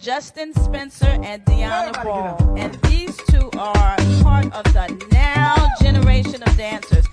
Justin Spencer and Deanna Ball. And these two are part of the now generation of dancers.